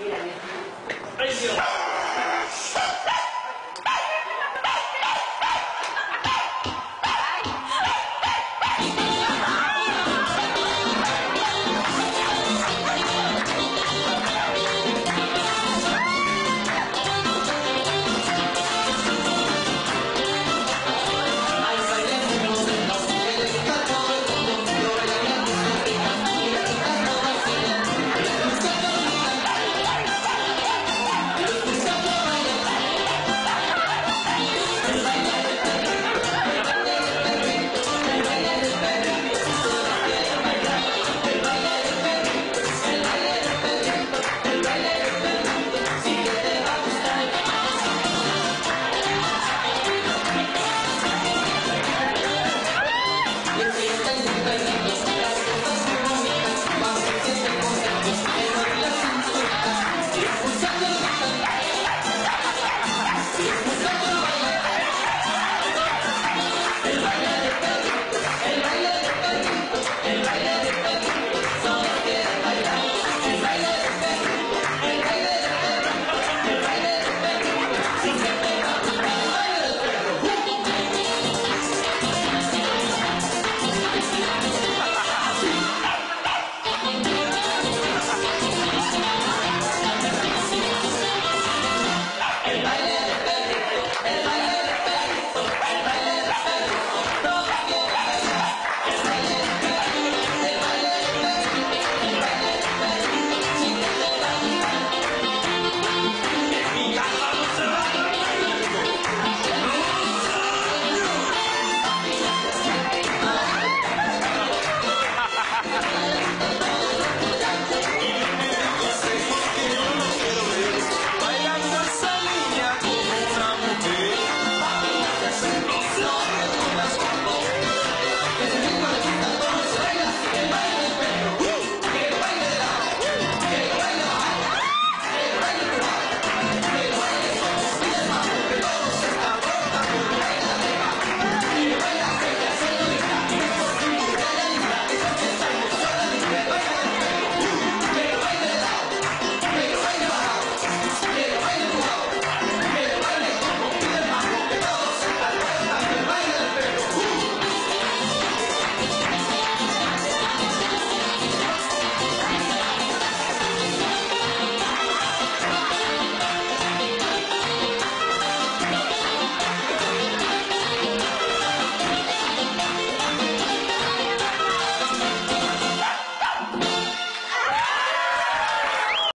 はいいいよ